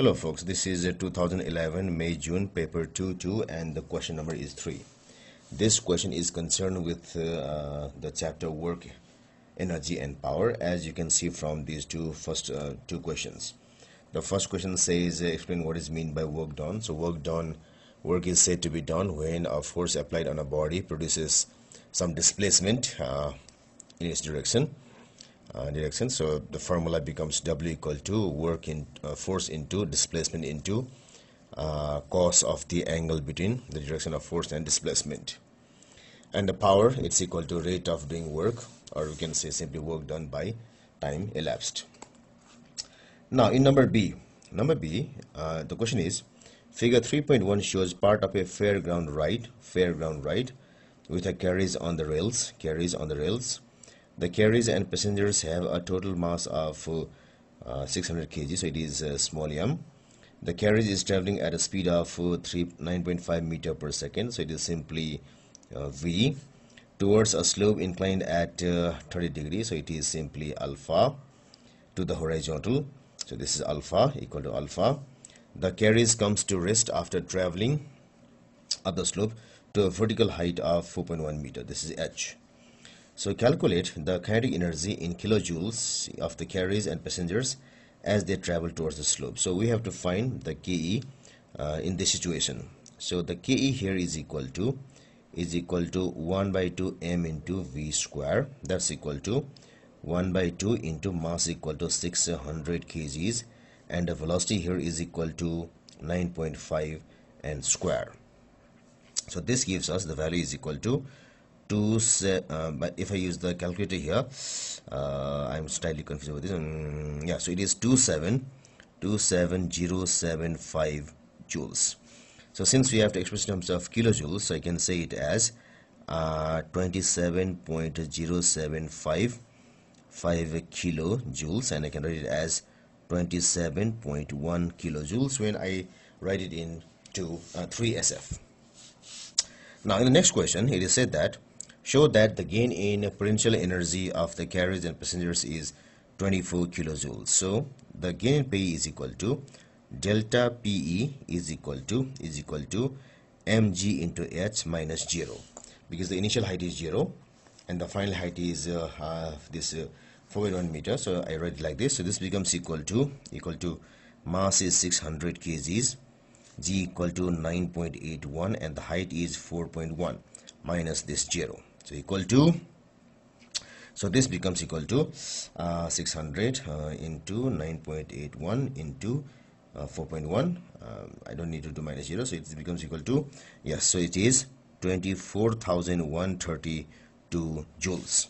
Hello folks, this is a 2011 May June paper 2-2 and the question number is 3. This question is concerned with uh, the chapter work, energy and power as you can see from these two first uh, two questions. The first question says uh, explain what is meant by work done. So work done, work is said to be done when a force applied on a body produces some displacement uh, in its direction direction so the formula becomes W equal to work in uh, force into displacement into uh, cos of the angle between the direction of force and displacement. And the power it's equal to rate of doing work or we can say simply work done by time elapsed. Now in number B number B uh, the question is figure 3.1 shows part of a fairground ride fairground ride with a carriage on the rails carriage on the rails the carriage and passengers have a total mass of uh, 600 kg, so it is uh, small m. The carriage is traveling at a speed of uh, 9.5 meter per second, so it is simply uh, v towards a slope inclined at uh, 30 degrees, so it is simply alpha to the horizontal. So this is alpha equal to alpha. The carriage comes to rest after traveling up the slope to a vertical height of 4.1 meter. This is h. So calculate the kinetic energy in kilojoules of the carriers and passengers as they travel towards the slope. So we have to find the KE uh, in this situation. So the KE here is equal to is equal to 1 by 2 m into v square that's equal to 1 by 2 into mass equal to 600 kgs and the velocity here is equal to 9.5 and square so this gives us the value is equal to two uh, but if I use the calculator here uh, I'm slightly confused with this. Um, yeah so it is 2727075 joules. So since we have to express in terms of kilojoules so I can say it as uh, 27.075 5 kilojoules and I can write it as 27.1 kilojoules when I write it in to uh, 3SF now in the next question it is said that show that the gain in potential energy of the carriage and passengers is 24 kilojoules. So the gain in PE is equal to delta PE is equal to is equal to mg into h minus 0 because the initial height is 0 and the final height is uh, uh, this uh, 4.1 meter. So I write it like this. So this becomes equal to equal to mass is 600 kgs. G equal to 9.81 and the height is 4.1 minus this 0 so equal to so this becomes equal to uh, 600 uh, into 9.81 into uh, 4.1 um, I don't need to do minus 0 so it becomes equal to yes so it is 24,132 joules.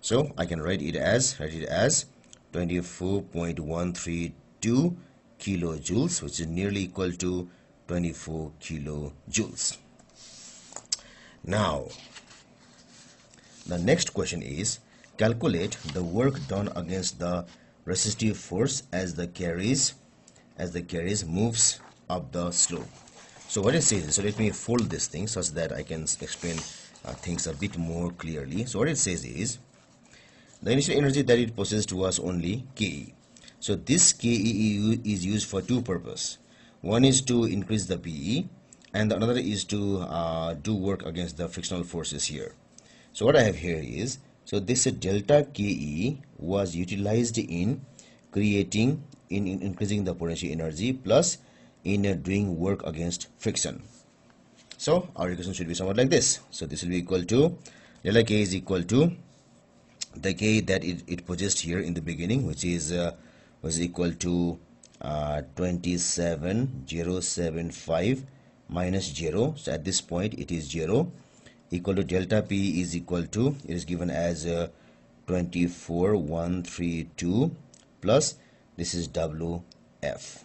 So I can write it as write it as 24.132 kilojoules which is nearly equal to 24 kilojoules. Now the next question is calculate the work done against the resistive force as the carries as the carries moves up the slope. So what it says, so let me fold this thing such that I can explain uh, things a bit more clearly. So what it says is the initial energy that it possesses was only Ke. So this Ke is used for two purposes. One is to increase the PE and the another is to uh, do work against the frictional forces here. So what I have here is, so this delta Ke was utilized in creating, in, in increasing the potential energy plus in uh, doing work against friction. So our equation should be somewhat like this. So this will be equal to, delta K is equal to the K that it, it possessed here in the beginning, which is uh, was equal to uh, 27075 minus 0. So at this point it is 0 equal to delta P is equal to it is given as uh, 24132 plus this is WF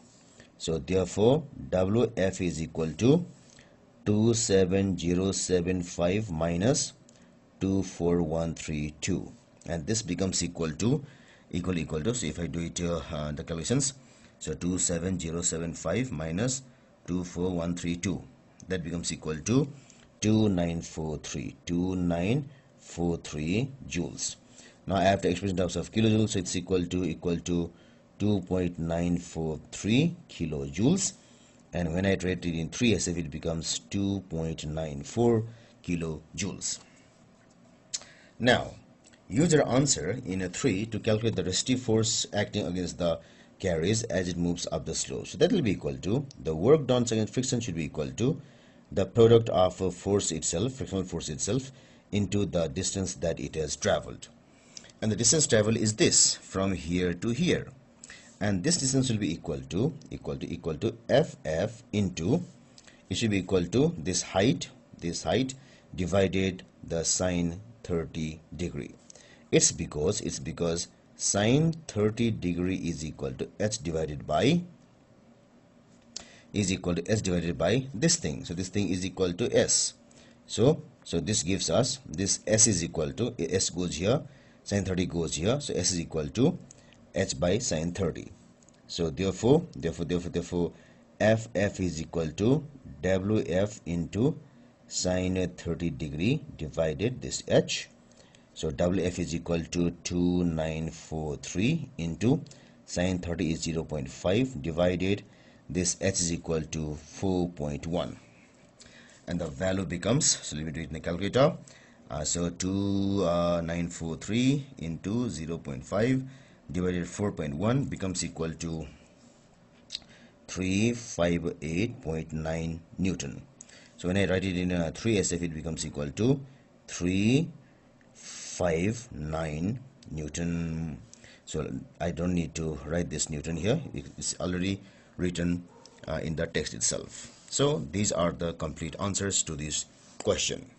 so therefore WF is equal to 27075 minus 24132 and this becomes equal to equal equal to so if I do it uh, uh, the calculations so 27075 minus 24132 that becomes equal to 2943 2943 joules now I have to express in terms of kilojoules so it's equal to equal to 2.943 kilojoules and when I write it in 3 SF it becomes 2.94 kilojoules. Now use your answer in a 3 to calculate the resistive force acting against the carriage as it moves up the slope. So that will be equal to the work done against friction should be equal to the product of a force itself, frictional force itself into the distance that it has traveled. And the distance traveled is this from here to here and this distance will be equal to equal to equal to ff into it should be equal to this height this height divided the sine 30 degree it's because it's because sine 30 degree is equal to h divided by is equal to s divided by this thing. So this thing is equal to s. So so this gives us this s is equal to s goes here sine 30 goes here. So s is equal to h by sine 30 so therefore therefore therefore therefore ff is equal to wf into sine 30 degree divided this h. So wf is equal to 2943 into sine 30 is 0.5 divided this h is equal to 4.1 and the value becomes so let me do it in the calculator uh, so 2943 into 0.5 divided 4.1 becomes equal to 358.9 Newton. So when I write it in a 3 SF it becomes equal to 359 Newton. So I don't need to write this Newton here. It's already written uh, in the text itself. So these are the complete answers to this question.